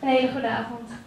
Een hele goede avond.